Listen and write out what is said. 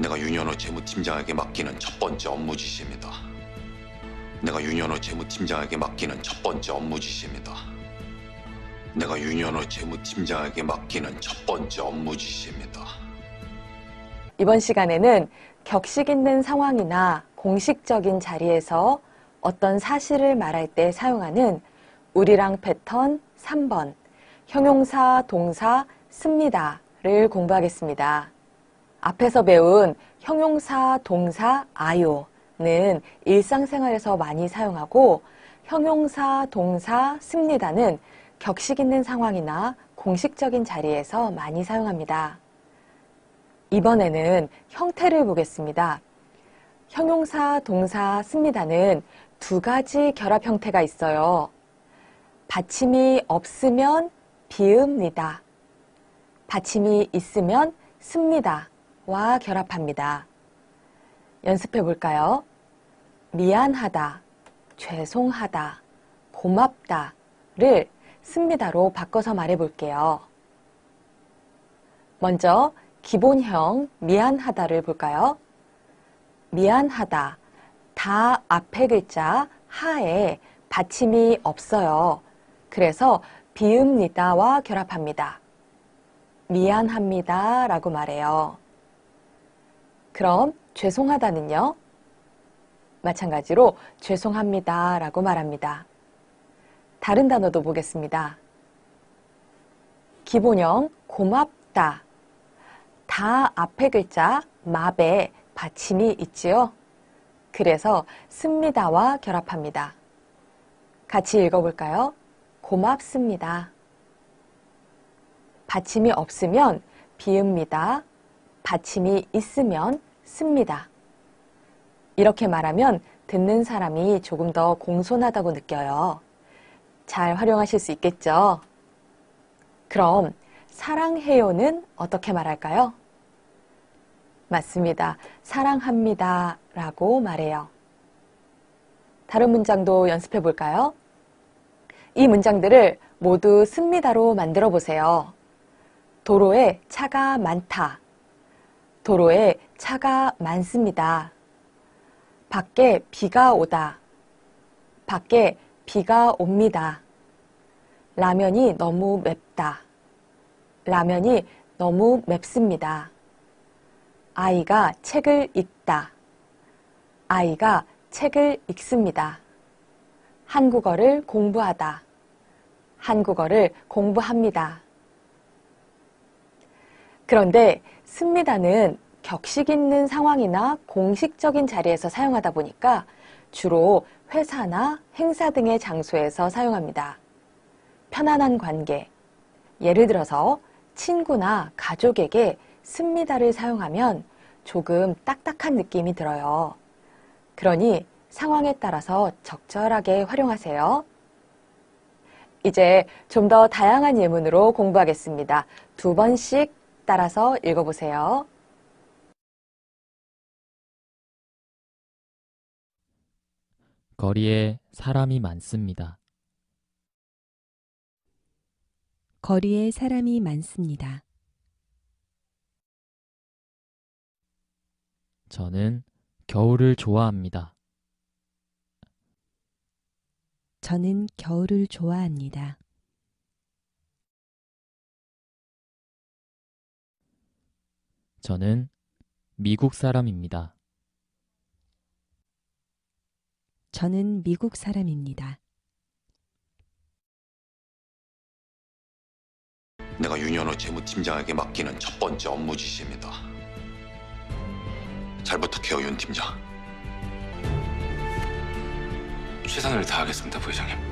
내가 윤현호 재무팀장에게 맡기는 첫 번째 업무 지시입니다. 내가 윤현호 재무팀장에게 맡기는 첫 번째 업무 지시입니다. 내가 윤현호 재무팀장에게 맡기는 첫 번째 업무 지시입니다. 이번 시간에는 격식 있는 상황이나 공식적인 자리에서 어떤 사실을 말할 때 사용하는 우리랑 패턴 3번 형용사 동사 씁니다를 공부하겠습니다. 앞에서 배운 형용사 동사 아요는 일상생활에서 많이 사용하고 형용사 동사 씁니다는 격식 있는 상황이나 공식적인 자리에서 많이 사용합니다. 이번에는 형태를 보겠습니다. 형용사, 동사, 씁니다는 두 가지 결합 형태가 있어요. 받침이 없으면 비읍니다. 받침이 있으면 씁니다 와 결합합니다. 연습해 볼까요? 미안하다, 죄송하다, 고맙다를 씁니다로 바꿔서 말해 볼게요. 먼저 기본형 미안하다를 볼까요? 미안하다. 다 앞에 글자 하에 받침이 없어요. 그래서 비읍니다와 결합합니다. 미안합니다 라고 말해요. 그럼 죄송하다는요? 마찬가지로 죄송합니다 라고 말합니다. 다른 단어도 보겠습니다. 기본형 고맙다. 다 앞에 글자 맙에 받침이 있지요. 그래서 씁니다와 결합합니다. 같이 읽어볼까요? 고맙습니다. 받침이 없으면 비읍니다. 받침이 있으면 씁니다. 이렇게 말하면 듣는 사람이 조금 더 공손하다고 느껴요. 잘 활용하실 수 있겠죠? 그럼 사랑해요는 어떻게 말할까요? 맞습니다. 사랑합니다. 라고 말해요. 다른 문장도 연습해 볼까요? 이 문장들을 모두 씁니다로 만들어 보세요. 도로에 차가 많다. 도로에 차가 많습니다. 밖에 비가 오다. 밖에 비가 옵니다. 라면이 너무 맵다. 라면이 너무 맵습니다. 아이가 책을 읽다. 아이가 책을 읽습니다. 한국어를 공부하다. 한국어를 공부합니다. 그런데 씁니다는 격식 있는 상황이나 공식적인 자리에서 사용하다 보니까 주로 회사나 행사 등의 장소에서 사용합니다. 편안한 관계, 예를 들어서 친구나 가족에게 씁니다를 사용하면 조금 딱딱한 느낌이 들어요. 그러니 상황에 따라서 적절하게 활용하세요. 이제 좀 더 다양한 예문으로 공부하겠습니다. 두 번씩 따라서 읽어보세요. 거리에 사람이 많습니다. 거리에 사람이 많습니다. 저는 겨울을 좋아합니다. 저는 겨울을 좋아합니다. 저는 미국 사람입니다. 저는 미국 사람입니다. 내가 윤현호 재무팀장에게 맡기는 첫 번째 업무 지시입니다. 잘 부탁해요, 윤 팀장. 최선을 다하겠습니다, 부회장님.